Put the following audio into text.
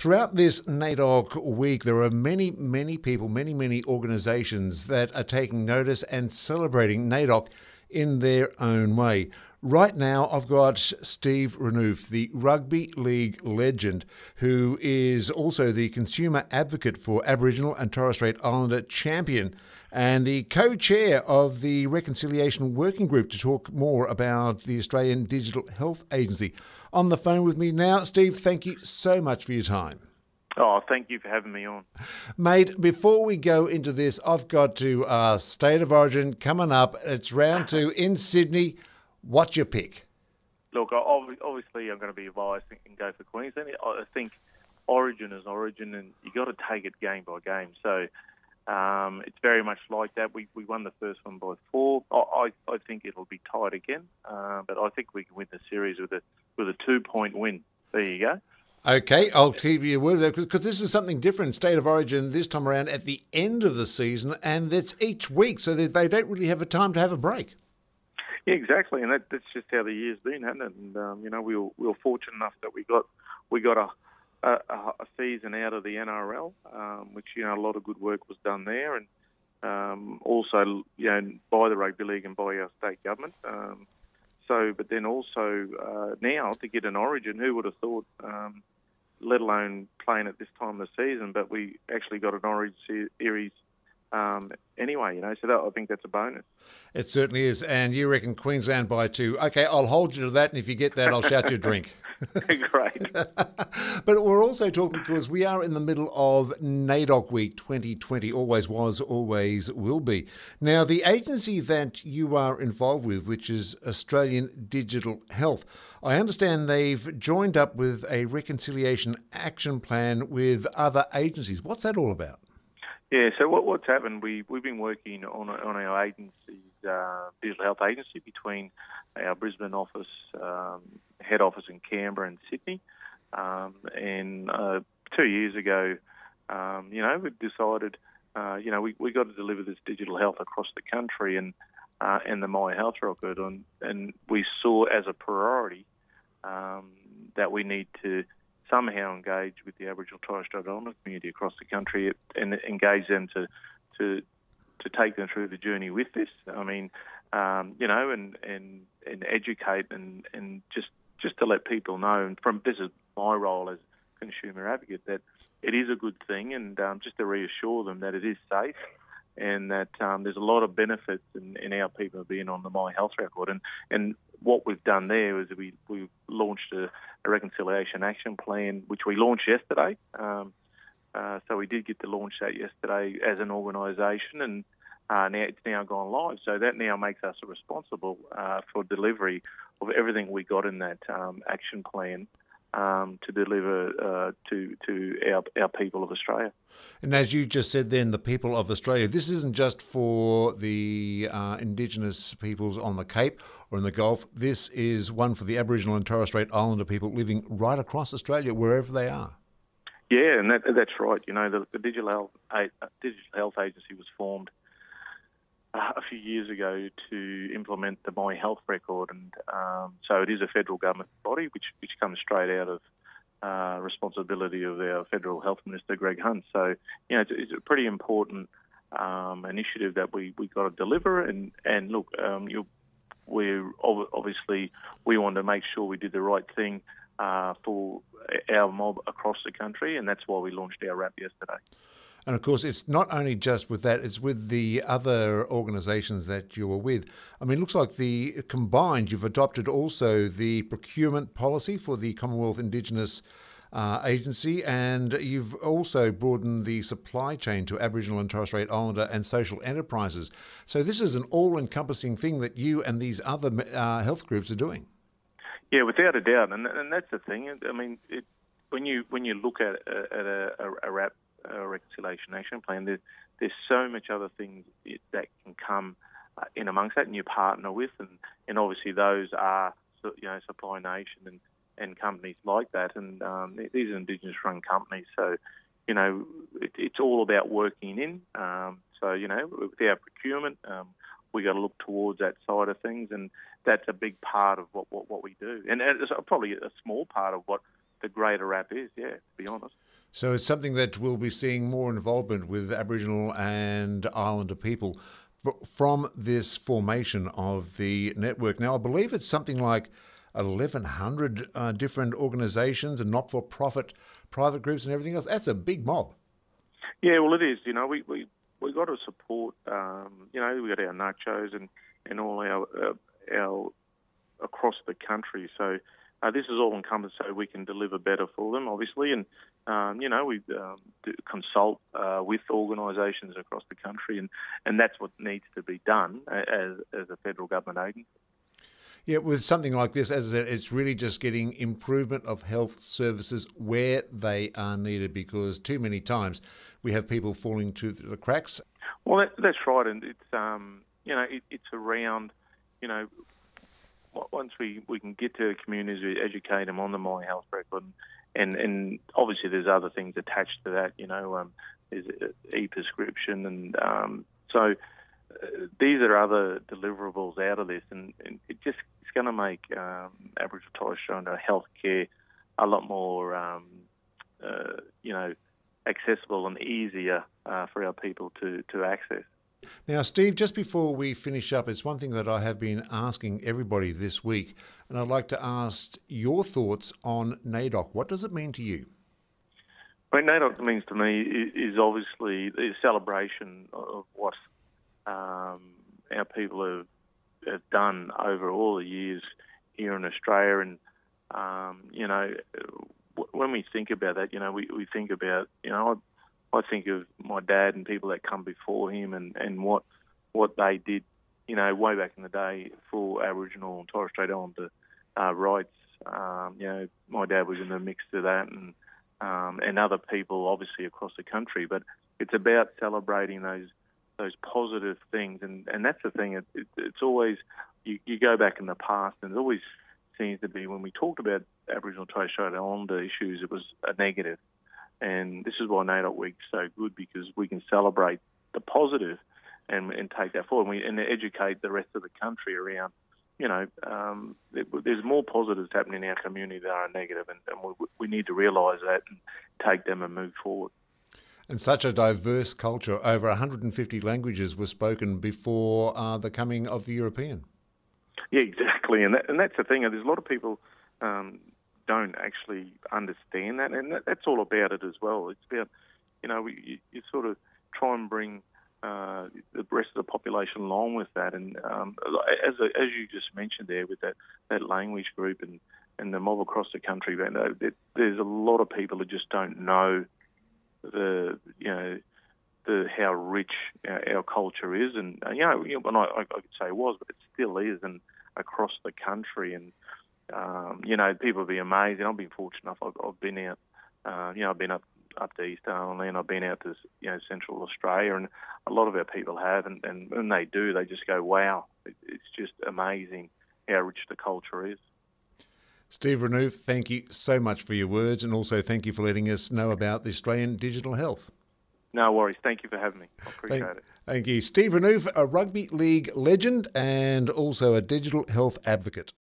Throughout this NAIDOC week, there are many, many people, many, many organisations that are taking notice and celebrating NAIDOC in their own way. Right now, I've got Steve Renouf, the rugby league legend, who is also the consumer advocate for Aboriginal and Torres Strait Islander champion and the co chair of the Reconciliation Working Group to talk more about the Australian Digital Health Agency. On the phone with me now, Steve, thank you so much for your time. Oh, thank you for having me on. Mate, before we go into this, I've got to ask State of Origin coming up. It's round two in Sydney. What's your pick? Look, obviously, I'm going to be biased and go for Queensland. I think Origin is Origin, and you've got to take it game by game. So um, it's very much like that. We, we won the first one by four. I, I, I think it'll be tied again, uh, but I think we can win the series with a with a two point win. There you go. Okay, I'll keep you word there because this is something different. State of origin this time around at the end of the season, and it's each week, so they don't really have a time to have a break. Yeah, exactly, and that, that's just how the year's been, hasn't it? And um, you know, we were, we were fortunate enough that we got we got a a, a season out of the NRL, um, which you know a lot of good work was done there, and um, also you know by the rugby league and by our state government. Um, so, but then also uh, now to get an Origin, who would have thought? Um, let alone playing at this time of the season, but we actually got an Origin series um, anyway, you know, so that, I think that's a bonus. It certainly is. And you reckon Queensland by two. Okay, I'll hold you to that. And if you get that, I'll shout you a drink. Great. but we're also talking because we are in the middle of NAIDOC Week 2020. Always was, always will be. Now, the agency that you are involved with, which is Australian Digital Health, I understand they've joined up with a reconciliation action plan with other agencies. What's that all about? Yeah, so what, what's happened, we, we've been working on, on our agency's uh, digital health agency between our Brisbane office, um, head office in Canberra and Sydney. Um, and uh, two years ago, um, you know, we decided, uh, you know, we, we got to deliver this digital health across the country and uh, and the My Health record. And, and we saw as a priority um, that we need to somehow engage with the Aboriginal Torres Strait Islander community across the country and engage them to to to take them through the journey with this. I mean, um, you know, and and and educate and and just just to let people know. And from this is my role as consumer advocate that it is a good thing, and um, just to reassure them that it is safe. And that um, there's a lot of benefits in, in our people being on the My Health record, and and what we've done there is we we launched a, a reconciliation action plan, which we launched yesterday. Um, uh, so we did get to launch that yesterday as an organisation, and uh, now it's now gone live. So that now makes us responsible uh, for delivery of everything we got in that um, action plan um, to deliver uh, to to our, our people of Australia. And as you just said, then the people of Australia. This isn't just for the uh, Indigenous peoples on the Cape or in the Gulf. This is one for the Aboriginal and Torres Strait Islander people living right across Australia, wherever they are. Yeah, and that, that's right. You know, the, the Digital Health uh, Digital Health Agency was formed uh, a few years ago to implement the My Health record, and um, so it is a federal government body which which comes straight out of uh, responsibility of our federal health minister Greg Hunt. So you know it's, it's a pretty important um, initiative that we we got to deliver, and and look, um, we obviously we want to make sure we did the right thing uh, for our mob across the country, and that's why we launched our RAP yesterday. And of course, it's not only just with that, it's with the other organisations that you were with. I mean, it looks like the combined, you've adopted also the procurement policy for the Commonwealth Indigenous uh, Agency, and you've also broadened the supply chain to Aboriginal and Torres Strait Islander and social enterprises. So, this is an all encompassing thing that you and these other uh, health groups are doing. Yeah, without a doubt, and, and that's the thing. I mean, it, when you when you look at, at a, a, a RAP a reconciliation action plan, there, there's so much other things that can come uh, in amongst that, and you partner with, and, and obviously those are you know Supply Nation and, and companies like that, and um, these are Indigenous-run companies, so you know it, it's all about working in. Um, so you know with our procurement, um, we got to look towards that side of things, and that's a big part of what what, what we do, and it's probably a small part of what the greater RAP is. Yeah, to be honest. So it's something that we'll be seeing more involvement with Aboriginal and Islander people from this formation of the network. Now, I believe it's something like 1,100 uh, different organisations and not for profit private groups and everything else. That's a big mob. Yeah, well, it is. You know, we, we, we got to support, um, you know, we got our NACCHOs and, and all our, uh, our across the country. So uh, this is all encompassed so we can deliver better for them, obviously. And, um, you know, we um, consult uh, with organisations across the country, and, and that's what needs to be done as, as a federal government agency. Yeah, with something like this, as I said, it's really just getting improvement of health services where they are needed because too many times we have people falling through the cracks. Well, that, that's right, and it's um, you know it, it's around you know once we, we can get to communities, we educate them on the My Health Record, and and obviously there's other things attached to that. You know, um, there's e-prescription, and um, so uh, these are other deliverables out of this, and, and it just it's going to make um, Aboriginal Torres Strait Islander healthcare a lot more, um, uh, you know, accessible and easier uh, for our people to to access. Now, Steve, just before we finish up, it's one thing that I have been asking everybody this week, and I'd like to ask your thoughts on NAIDOC. What does it mean to you? What NAIDOC means to me is obviously the celebration of what um, our people have, have, done over all the years here in Australia. And, um, you know, when we think about that, you know, we, we think about, you know, I think of my dad and people that come before him and, and what what they did, you know, way back in the day for Aboriginal and Torres Strait Islander uh, rights. Um, you know, my dad was in the mix of that, and um, and other people obviously across the country. But it's about celebrating those those positive things, and, and that's the thing. It, it, it's always you, you go back in the past, and it always seems to be when we talked about Aboriginal and Torres Strait Islander issues, it was a negative. And this is why NAIDOC Week's so good because we can celebrate the positive and, and take that forward and, we, and educate the rest of the country around, you know, um, there's more positives happening in our community than are negative, and, and we, we need to realise that and take them and move forward. And such a diverse culture, over 150 languages were spoken before uh, the coming of the European. Yeah, exactly, and that, and that's the thing. There's a lot of people um, don't actually understand that, and that, that's all about it as well. It's about, you know, we, you, you sort of try and bring uh, the rest of the population along with that, and um, as as you just mentioned there with that, that language group and and the mob across the country, man, there's a lot of people who just don't know the you know the how rich our, our culture is, and you know, you know, I, I could say it was, but it still is, and across the country, and um, you know, people be amazed. And I've been fortunate enough. I've, I've been out, uh, you know, I've been up up to East and I've been out to you know Central Australia, and a lot of our people have, and, and when they do, they just go, "Wow, it, it's just amazing how rich the culture is." Steve Renouf, thank you so much for your words, and also thank you for letting us know about the Australian digital health. No worries. Thank you for having me. I appreciate thank, it. Thank you. Steve Renouf, a rugby league legend and also a digital health advocate.